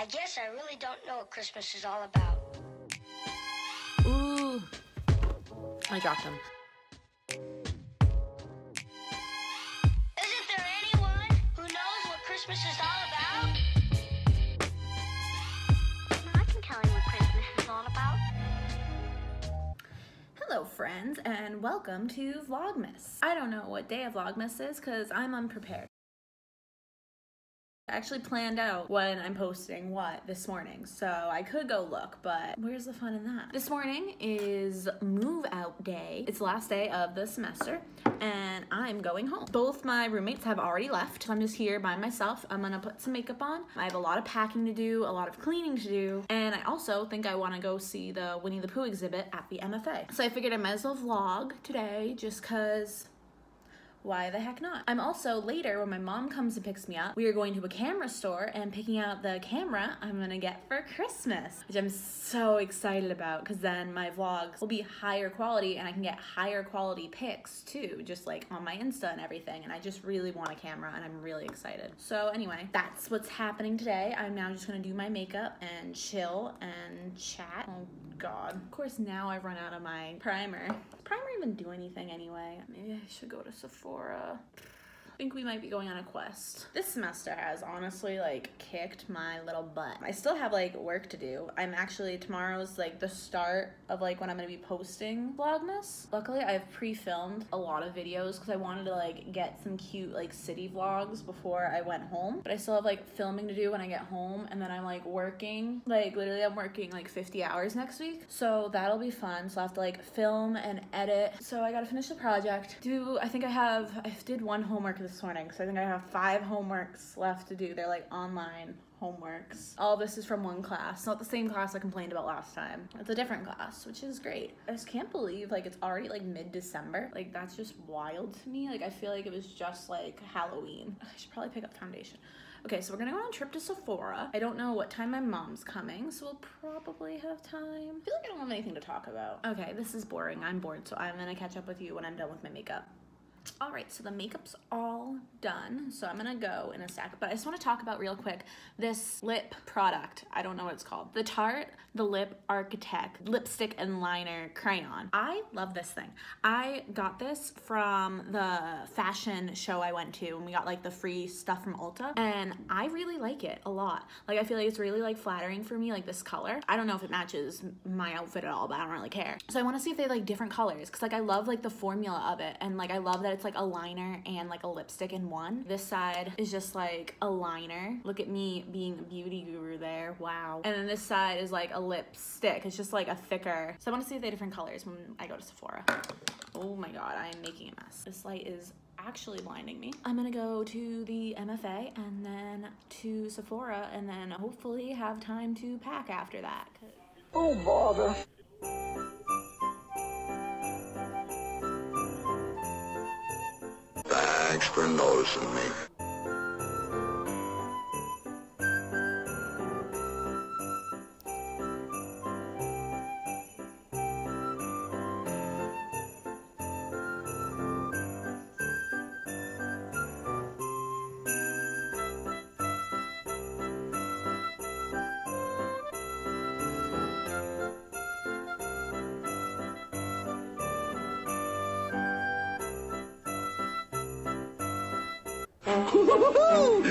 I guess I really don't know what Christmas is all about. Ooh. I dropped them. Isn't there anyone who knows what Christmas is all about? I can tell you what Christmas is all about. Hello, friends, and welcome to Vlogmas. I don't know what day of Vlogmas is because I'm unprepared. I actually planned out when I'm posting what this morning, so I could go look, but where's the fun in that? This morning is move out day. It's the last day of the semester, and I'm going home. Both my roommates have already left, so I'm just here by myself. I'm gonna put some makeup on. I have a lot of packing to do, a lot of cleaning to do, and I also think I wanna go see the Winnie the Pooh exhibit at the MFA. So I figured I might as well vlog today just cause why the heck not? I'm also later when my mom comes and picks me up, we are going to a camera store and picking out the camera I'm gonna get for Christmas, which I'm so excited about because then my vlogs will be higher quality and I can get higher quality pics too, just like on my Insta and everything. And I just really want a camera and I'm really excited. So anyway, that's what's happening today. I'm now just gonna do my makeup and chill and chat. Oh God. Of course now I've run out of my primer. Does primer even do anything anyway? Maybe I should go to Sephora. I think we might be going on a quest. This semester has honestly like kicked my little butt. I still have like work to do. I'm actually tomorrow's like the start of like when I'm gonna be posting Vlogmas. Luckily I've pre-filmed a lot of videos because I wanted to like get some cute like city vlogs before I went home. But I still have like filming to do when I get home and then I'm like working. Like literally I'm working like 50 hours next week. So that'll be fun. So I have to like film and edit. So I gotta finish the project. Do I think I have I did one homework this morning. So I think I have five homeworks left to do. They're like online homeworks. All this is from one class, not the same class I complained about last time. It's a different class, which is great. I just can't believe like it's already like mid-December. Like that's just wild to me. Like I feel like it was just like Halloween. I should probably pick up foundation. Okay, so we're gonna go on a trip to Sephora. I don't know what time my mom's coming, so we'll probably have time. I feel like I don't have anything to talk about. Okay, this is boring. I'm bored, so I'm gonna catch up with you when I'm done with my makeup. All right, so the makeup's all done. So I'm gonna go in a sec, but I just wanna talk about real quick this lip product. I don't know what it's called. The Tarte The Lip Architect Lipstick and Liner Crayon. I love this thing. I got this from the fashion show I went to and we got like the free stuff from Ulta and I really like it a lot. Like I feel like it's really like flattering for me, like this color. I don't know if it matches my outfit at all, but I don't really care. So I wanna see if they like different colors because like I love like the formula of it and like I love that it's like a liner and like a lipstick in one. This side is just like a liner. Look at me being a beauty guru there. Wow. And then this side is like a lipstick. It's just like a thicker. So I want to see if they different colors when I go to Sephora. Oh my god, I am making a mess. This light is actually blinding me. I'm gonna go to the MFA and then to Sephora and then hopefully have time to pack after that. Oh, bother. Thanks for noticing me.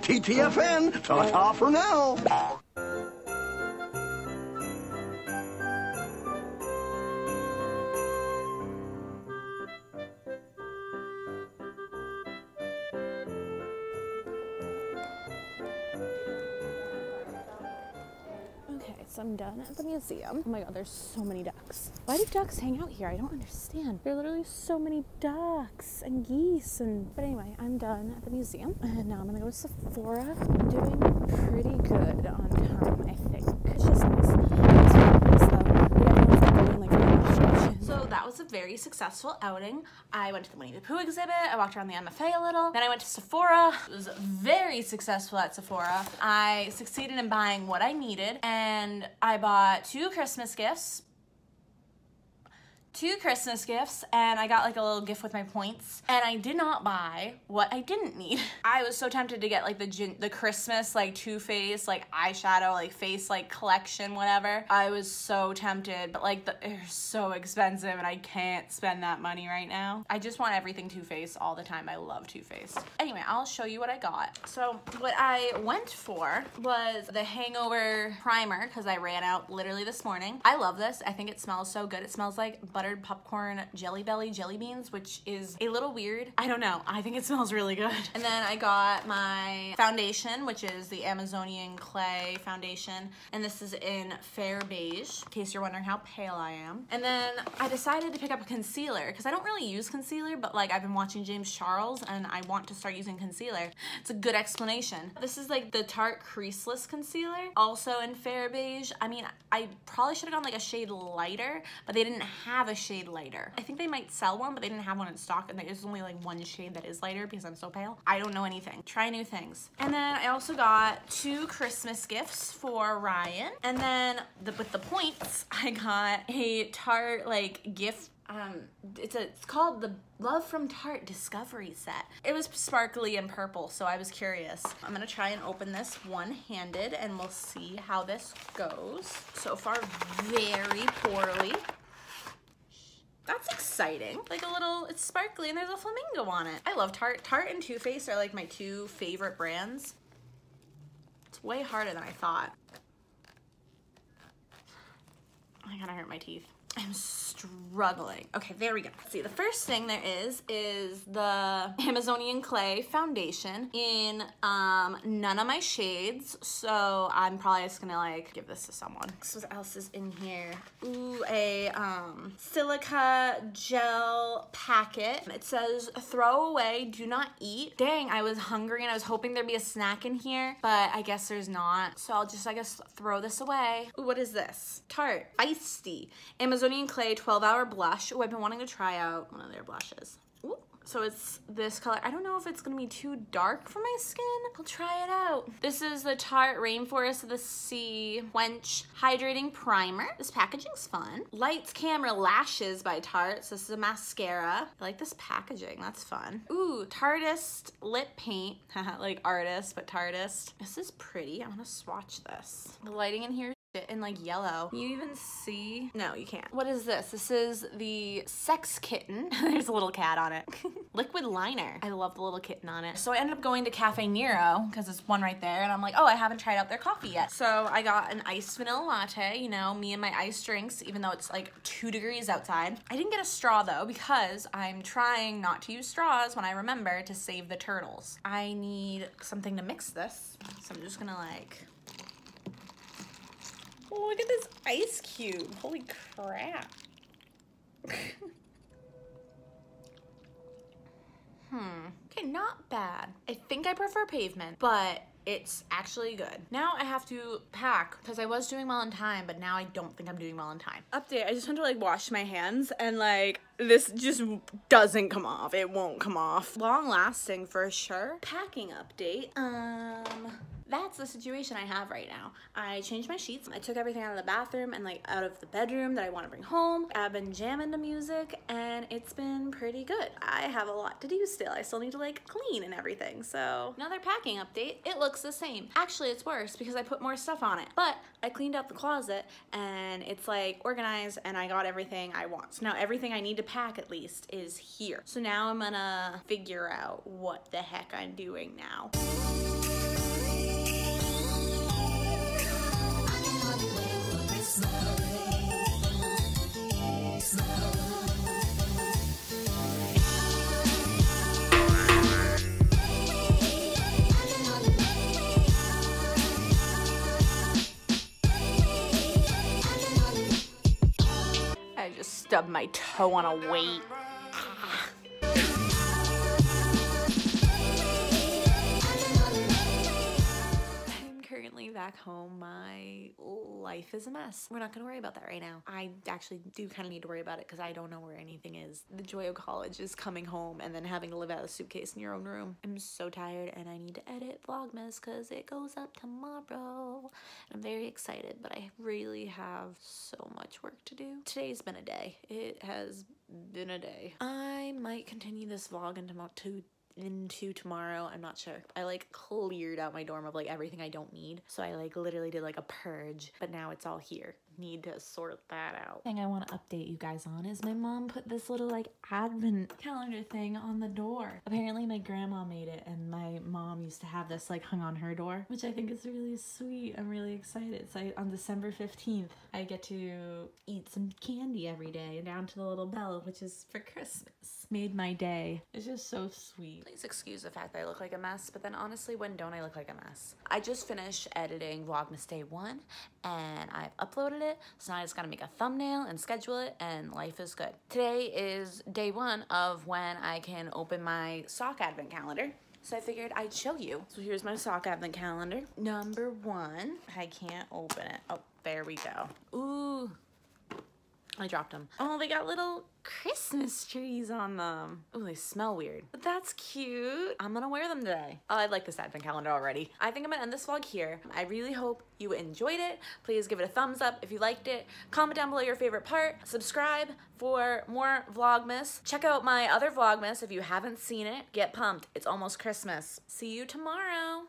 TTFN, ta-ta for now. Okay, so I'm done at the museum. Oh my god, there's so many ducks. Why do ducks hang out here? I don't understand. There are literally so many ducks and geese and but anyway, I'm done at the museum and now I'm gonna go to Sephora. I'm doing pretty good on time, I think. It's just nice. It's really nice though. Like everyone's like going like really instructions. So that was a very successful outing. I went to the Winnie the Pooh exhibit, I walked around the MFA a little, then I went to Sephora. It was very successful at Sephora. I succeeded in buying what I needed and I bought two Christmas gifts two Christmas gifts and I got like a little gift with my points and I did not buy what I didn't need. I was so tempted to get like the the Christmas like Too Faced like eyeshadow like face like collection whatever. I was so tempted but like the, they're so expensive and I can't spend that money right now. I just want everything Too Faced all the time. I love Too Faced. Anyway, I'll show you what I got. So what I went for was the Hangover primer because I ran out literally this morning. I love this. I think it smells so good. It smells like buttered popcorn jelly belly jelly beans, which is a little weird. I don't know. I think it smells really good. And then I got my foundation, which is the Amazonian Clay foundation. And this is in fair beige, in case you're wondering how pale I am. And then I decided to pick up a concealer because I don't really use concealer, but like I've been watching James Charles and I want to start using concealer. It's a good explanation. This is like the Tarte Creaseless Concealer, also in fair beige. I mean, I probably should have gone like a shade lighter, but they didn't have a shade lighter. I think they might sell one, but they didn't have one in stock, and there's only like one shade that is lighter because I'm so pale. I don't know anything. Try new things. And then I also got two Christmas gifts for Ryan. And then the, with the points, I got a Tarte like gift um it's a it's called the love from tarte discovery set it was sparkly and purple so i was curious i'm gonna try and open this one-handed and we'll see how this goes so far very poorly that's exciting. Like a little, it's sparkly and there's a flamingo on it. I love Tarte. Tarte and Too Faced are like my two favorite brands. It's way harder than I thought. Oh I kind of hurt my teeth. I'm struggling. Okay, there we go. See, the first thing there is, is the Amazonian Clay Foundation in um, none of my shades. So I'm probably just gonna like give this to someone. What else is in here? Ooh, a um, silica gel packet. It says throw away, do not eat. Dang, I was hungry and I was hoping there'd be a snack in here, but I guess there's not. So I'll just, I guess, throw this away. Ooh, what is this? Tarte, Feisty, Amazonian Clay 12 hour blush. Oh, I've been wanting to try out one of their blushes. So it's this color. I don't know if it's gonna be too dark for my skin. I'll try it out. This is the Tarte Rainforest of the Sea Wench Hydrating Primer. This packaging's fun. Lights Camera Lashes by Tarte. So this is a mascara. I like this packaging, that's fun. Ooh, Tarteist Lip Paint. like artist, but Tarteist. This is pretty. I'm gonna swatch this. The lighting in here in like yellow. Can you even see? No, you can't. What is this? This is the Sex Kitten. There's a little cat on it. Liquid liner. I love the little kitten on it. So I ended up going to Caffè Nero because it's one right there and I'm like, oh, I haven't tried out their coffee yet. So I got an iced vanilla latte, you know, me and my iced drinks, even though it's like two degrees outside. I didn't get a straw though because I'm trying not to use straws when I remember to save the turtles. I need something to mix this. So I'm just gonna like Oh, look at this ice cube. Holy crap. hmm. Okay, not bad. I think I prefer pavement, but it's actually good. Now I have to pack because I was doing well in time, but now I don't think I'm doing well in time. Update, I just went to like wash my hands and like this just doesn't come off. It won't come off. Long lasting for sure. Packing update. Um, that's the situation I have right now. I changed my sheets. I took everything out of the bathroom and like out of the bedroom that I want to bring home. I've been jamming to music and it's been pretty good. I have a lot to do still. I still need to like clean and everything. So another packing update. It looks the same. Actually, it's worse because I put more stuff on it. But I cleaned out the closet and it's like organized and I got everything I want. So now everything I need to pack at least is here. So now I'm gonna figure out what the heck I'm doing now. Stubbed my toe on a weight. My life is a mess. We're not gonna worry about that right now. I actually do kind of need to worry about it because I don't know where anything is. The joy of college is coming home and then having to live out of a suitcase in your own room. I'm so tired and I need to edit Vlogmas because it goes up tomorrow. I'm very excited, but I really have so much work to do. Today's been a day. It has been a day. I might continue this vlog into to into tomorrow. I'm not sure. I like cleared out my dorm of like everything i don't need. So i like literally did like a purge but now it's all here need to sort that out. Thing I want to update you guys on is my mom put this little like advent calendar thing on the door. Apparently my grandma made it and my mom used to have this like hung on her door, which I think is really sweet. I'm really excited. So I, on December 15th, I get to eat some candy every day down to the little bell, which is for Christmas. Made my day. It's just so sweet. Please excuse the fact that I look like a mess, but then honestly, when don't I look like a mess? I just finished editing Vlogmas Day 1 and I've uploaded it. So now I just gotta make a thumbnail and schedule it and life is good. Today is day one of when I can open my sock advent calendar. So I figured I'd show you. So here's my sock advent calendar. Number one, I can't open it. Oh, there we go. Ooh, I dropped them. Oh, they got little Christmas trees on them. Oh, they smell weird. But that's cute. I'm gonna wear them today. Oh, I like this advent calendar already. I think I'm gonna end this vlog here. I really hope you enjoyed it. Please give it a thumbs up if you liked it. Comment down below your favorite part. Subscribe for more Vlogmas. Check out my other Vlogmas if you haven't seen it. Get pumped. It's almost Christmas. See you tomorrow.